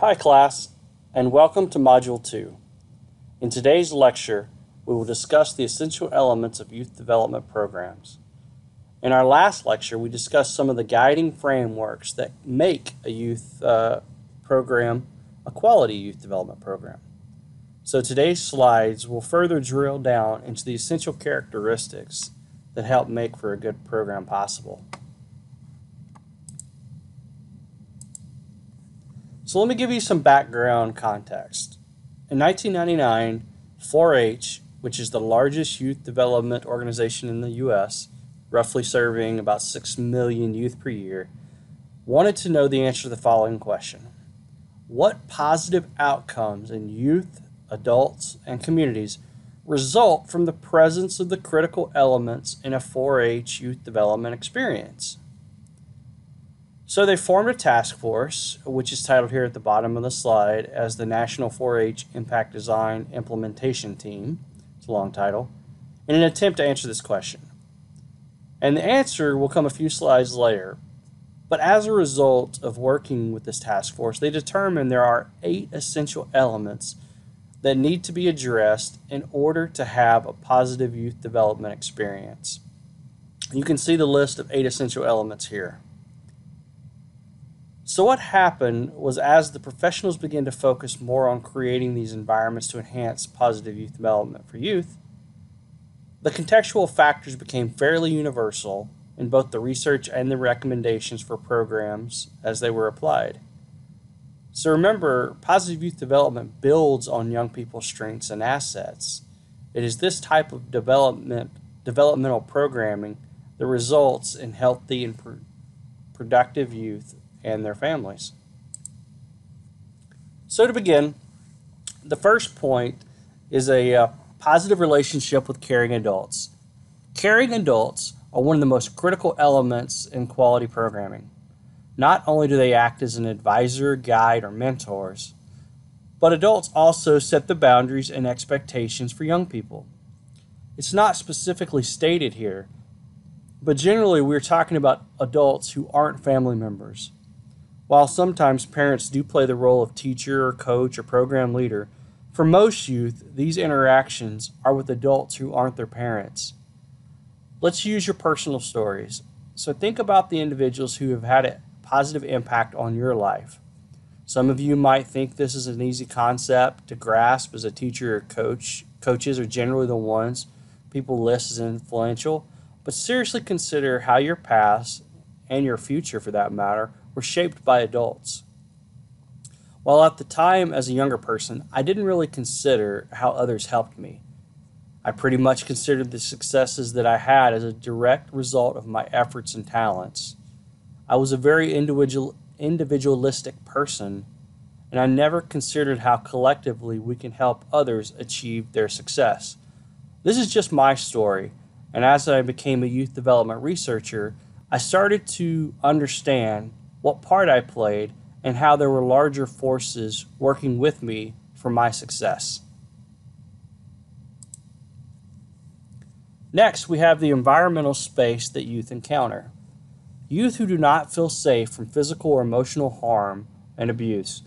Hi class, and welcome to Module 2. In today's lecture, we will discuss the essential elements of youth development programs. In our last lecture, we discussed some of the guiding frameworks that make a youth uh, program a quality youth development program. So today's slides will further drill down into the essential characteristics that help make for a good program possible. So let me give you some background context. In 1999, 4-H, which is the largest youth development organization in the U.S., roughly serving about 6 million youth per year, wanted to know the answer to the following question. What positive outcomes in youth, adults, and communities result from the presence of the critical elements in a 4-H youth development experience? So they formed a task force, which is titled here at the bottom of the slide as the National 4-H Impact Design Implementation Team. It's a long title. In an attempt to answer this question. And the answer will come a few slides later. But as a result of working with this task force, they determined there are eight essential elements that need to be addressed in order to have a positive youth development experience. You can see the list of eight essential elements here. So what happened was as the professionals began to focus more on creating these environments to enhance positive youth development for youth, the contextual factors became fairly universal in both the research and the recommendations for programs as they were applied. So remember, positive youth development builds on young people's strengths and assets. It is this type of development developmental programming that results in healthy and pr productive youth and their families. So to begin, the first point is a uh, positive relationship with caring adults. Caring adults are one of the most critical elements in quality programming. Not only do they act as an advisor, guide, or mentors, but adults also set the boundaries and expectations for young people. It's not specifically stated here, but generally we're talking about adults who aren't family members. While sometimes parents do play the role of teacher or coach or program leader, for most youth, these interactions are with adults who aren't their parents. Let's use your personal stories. So think about the individuals who have had a positive impact on your life. Some of you might think this is an easy concept to grasp as a teacher or coach. Coaches are generally the ones people list as influential, but seriously consider how your past and your future for that matter were shaped by adults. While at the time, as a younger person, I didn't really consider how others helped me. I pretty much considered the successes that I had as a direct result of my efforts and talents. I was a very individual, individualistic person, and I never considered how collectively we can help others achieve their success. This is just my story, and as I became a youth development researcher, I started to understand what part I played, and how there were larger forces working with me for my success. Next, we have the environmental space that youth encounter. Youth who do not feel safe from physical or emotional harm and abuse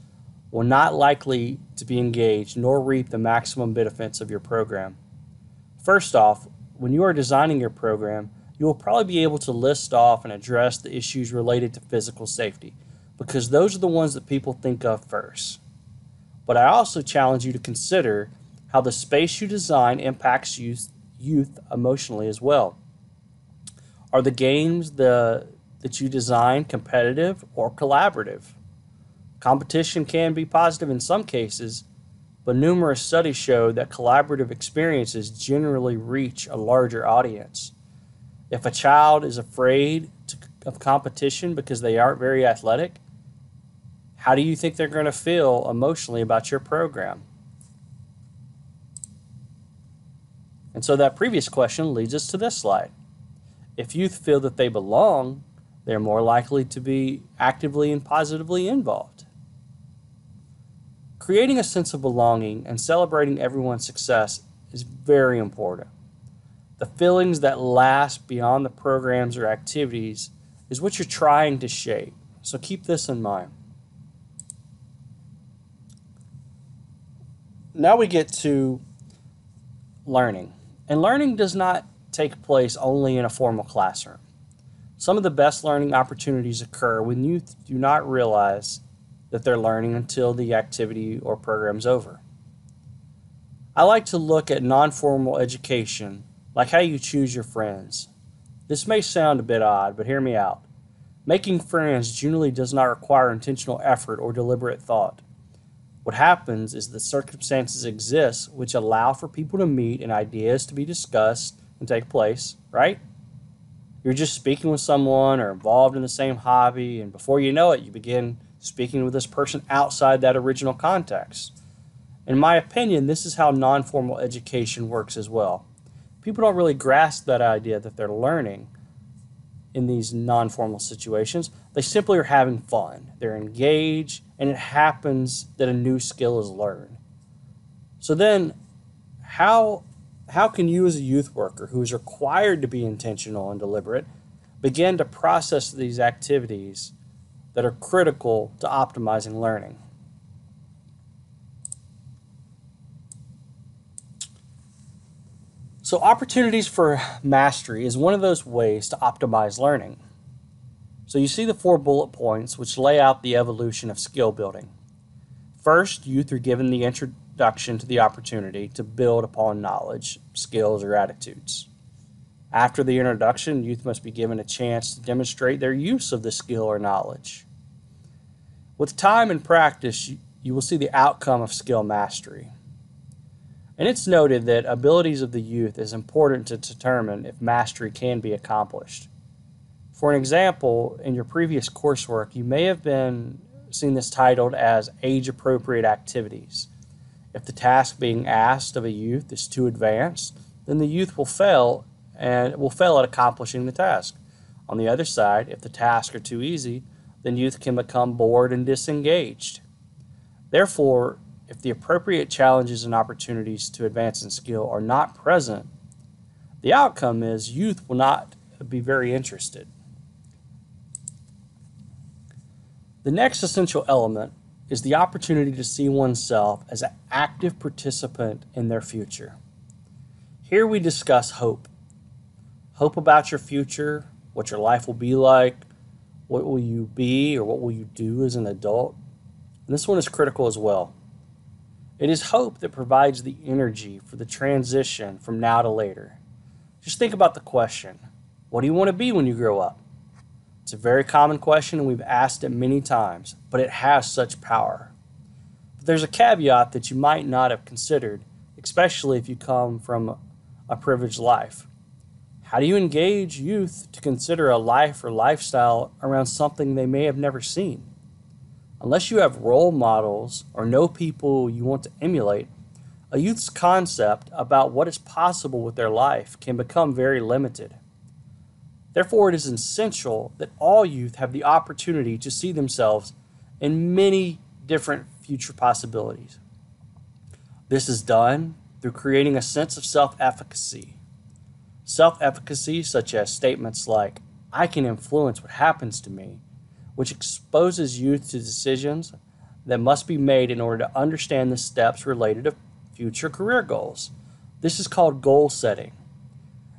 will not likely to be engaged nor reap the maximum benefits of your program. First off, when you are designing your program, you will probably be able to list off and address the issues related to physical safety because those are the ones that people think of first. But I also challenge you to consider how the space you design impacts youth, youth emotionally as well. Are the games the, that you design competitive or collaborative? Competition can be positive in some cases, but numerous studies show that collaborative experiences generally reach a larger audience. If a child is afraid to, of competition because they aren't very athletic, how do you think they're going to feel emotionally about your program? And so that previous question leads us to this slide. If youth feel that they belong, they're more likely to be actively and positively involved. Creating a sense of belonging and celebrating everyone's success is very important. The feelings that last beyond the programs or activities is what you're trying to shape. So keep this in mind. now we get to learning. And learning does not take place only in a formal classroom. Some of the best learning opportunities occur when youth do not realize that they're learning until the activity or program's over. I like to look at non formal education like how you choose your friends. This may sound a bit odd, but hear me out. Making friends generally does not require intentional effort or deliberate thought. What happens is that circumstances exist which allow for people to meet and ideas to be discussed and take place, right? You're just speaking with someone or involved in the same hobby, and before you know it, you begin speaking with this person outside that original context. In my opinion, this is how non formal education works as well. People don't really grasp that idea that they're learning in these non formal situations. They simply are having fun, they're engaged, and it happens that a new skill is learned. So then, how how can you as a youth worker who is required to be intentional and deliberate begin to process these activities that are critical to optimizing learning? So, opportunities for mastery is one of those ways to optimize learning. So, you see the four bullet points which lay out the evolution of skill building. First, youth are given the introduction to the opportunity to build upon knowledge, skills, or attitudes. After the introduction, youth must be given a chance to demonstrate their use of the skill or knowledge. With time and practice, you will see the outcome of skill mastery. And it's noted that abilities of the youth is important to determine if mastery can be accomplished. For an example, in your previous coursework, you may have been seen this titled as age appropriate activities. If the task being asked of a youth is too advanced, then the youth will fail and will fail at accomplishing the task. On the other side, if the tasks are too easy, then youth can become bored and disengaged. Therefore, if the appropriate challenges and opportunities to advance in skill are not present, the outcome is youth will not be very interested. The next essential element is the opportunity to see oneself as an active participant in their future. Here we discuss hope. Hope about your future, what your life will be like, what will you be or what will you do as an adult. And this one is critical as well. It is hope that provides the energy for the transition from now to later. Just think about the question what do you want to be when you grow up? It's a very common question, and we've asked it many times, but it has such power. But there's a caveat that you might not have considered, especially if you come from a privileged life. How do you engage youth to consider a life or lifestyle around something they may have never seen? Unless you have role models or know people you want to emulate, a youth's concept about what is possible with their life can become very limited. Therefore, it is essential that all youth have the opportunity to see themselves in many different future possibilities. This is done through creating a sense of self efficacy. Self efficacy, such as statements like, I can influence what happens to me, which exposes youth to decisions that must be made in order to understand the steps related to future career goals. This is called goal setting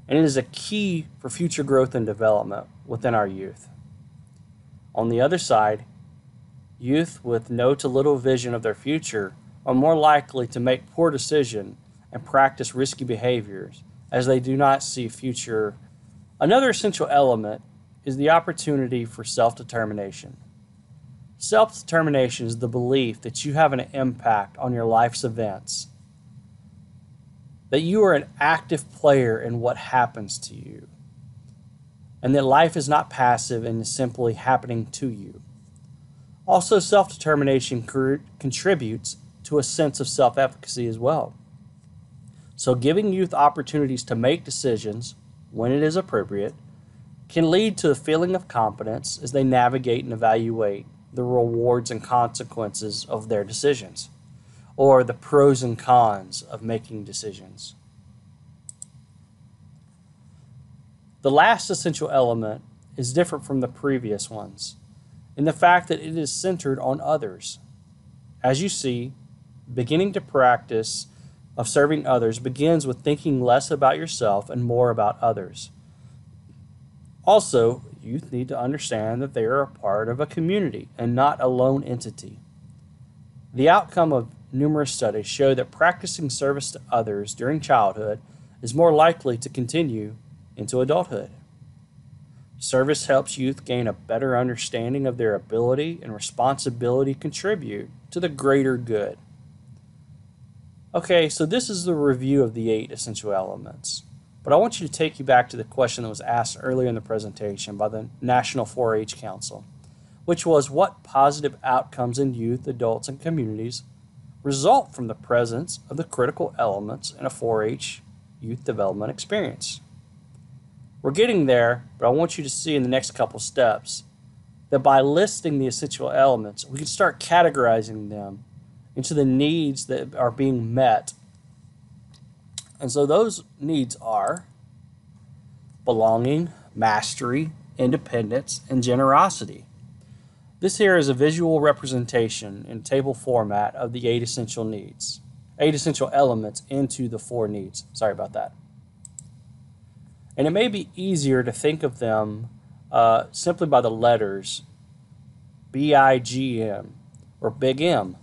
and it is a key for future growth and development within our youth. On the other side, youth with no to little vision of their future are more likely to make poor decisions and practice risky behaviors as they do not see future. Another essential element is the opportunity for self determination. Self determination is the belief that you have an impact on your life's events that you are an active player in what happens to you, and that life is not passive and is simply happening to you. Also, self determination contributes to a sense of self efficacy as well. So, giving youth opportunities to make decisions when it is appropriate can lead to a feeling of confidence as they navigate and evaluate the rewards and consequences of their decisions or the pros and cons of making decisions. The last essential element is different from the previous ones in the fact that it is centered on others. As you see, beginning to practice of serving others begins with thinking less about yourself and more about others. Also, youth need to understand that they are a part of a community and not a lone entity. The outcome of numerous studies show that practicing service to others during childhood is more likely to continue into adulthood. Service helps youth gain a better understanding of their ability and responsibility to contribute to the greater good. Okay, so this is the review of the eight essential elements. But I want you to take you back to the question that was asked earlier in the presentation by the National 4 H Council, which was what positive outcomes in youth, adults, and communities result from the presence of the critical elements in a 4 H youth development experience. We're getting there, but I want you to see in the next couple steps that by listing the essential elements, we can start categorizing them into the needs that are being met and so those needs are belonging, mastery, independence, and generosity. This here is a visual representation in table format of the eight essential needs, eight essential elements into the four needs. Sorry about that. And it may be easier to think of them uh, simply by the letters B I G M or Big M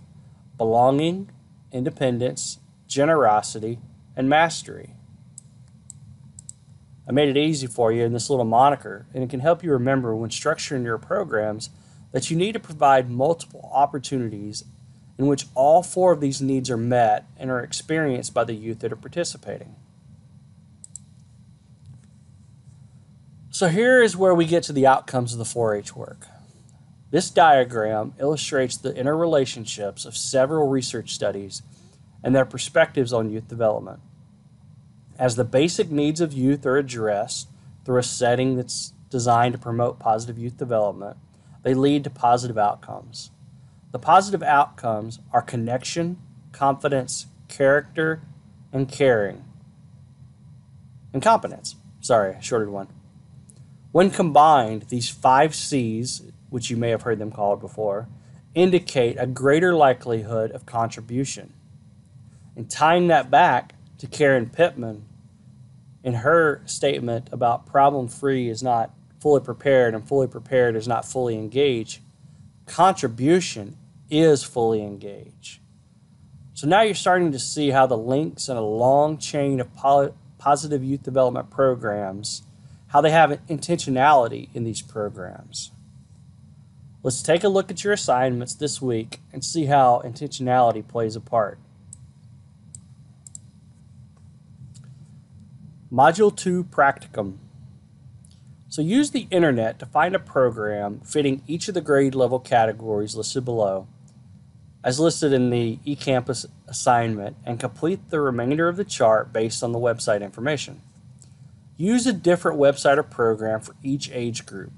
belonging, independence, generosity, and mastery. I made it easy for you in this little moniker, and it can help you remember when structuring your programs that you need to provide multiple opportunities in which all four of these needs are met and are experienced by the youth that are participating. So here is where we get to the outcomes of the 4-H work. This diagram illustrates the interrelationships of several research studies and their perspectives on youth development. As the basic needs of youth are addressed through a setting that's designed to promote positive youth development, they lead to positive outcomes. The positive outcomes are connection, confidence, character, and caring. And competence. Sorry, I shorted one. When combined, these five C's, which you may have heard them called before, indicate a greater likelihood of contribution. And tying that back to Karen Pittman, in her statement about problem free is not fully prepared and fully prepared is not fully engaged, contribution is fully engaged. So now you're starting to see how the links in a long chain of positive youth development programs, how they have intentionality in these programs. Let's take a look at your assignments this week and see how intentionality plays a part. Module 2 Practicum. So use the internet to find a program fitting each of the grade level categories listed below, as listed in the eCampus assignment, and complete the remainder of the chart based on the website information. Use a different website or program for each age group.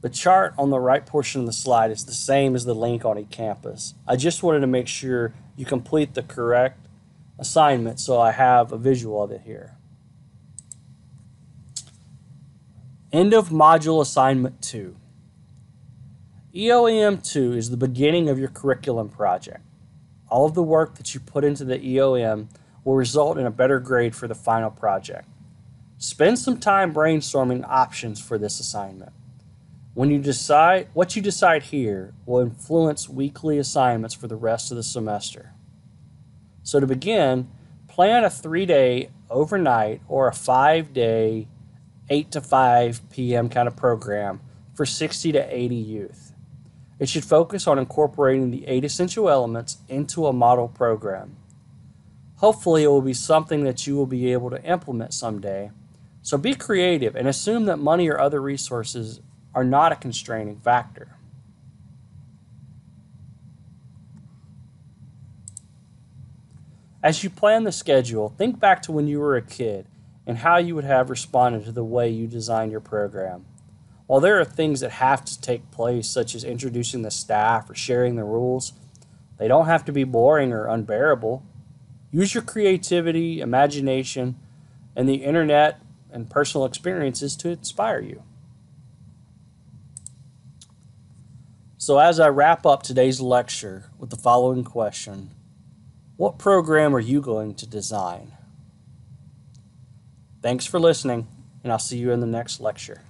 The chart on the right portion of the slide is the same as the link on eCampus. I just wanted to make sure you complete the correct assignment so I have a visual of it here. End of module assignment 2. EOM 2 is the beginning of your curriculum project. All of the work that you put into the EOM will result in a better grade for the final project. Spend some time brainstorming options for this assignment. When you decide what you decide here will influence weekly assignments for the rest of the semester. So to begin, plan a 3-day overnight or a 5-day 8 to 5 p.m. kind of program for 60 to 80 youth. It should focus on incorporating the eight essential elements into a model program. Hopefully, it will be something that you will be able to implement someday. So be creative and assume that money or other resources are not a constraining factor. As you plan the schedule, think back to when you were a kid and how you would have responded to the way you design your program. While there are things that have to take place, such as introducing the staff or sharing the rules, they don't have to be boring or unbearable. Use your creativity, imagination, and the internet and personal experiences to inspire you. So, as I wrap up today's lecture with the following question What program are you going to design? Thanks for listening, and I'll see you in the next lecture.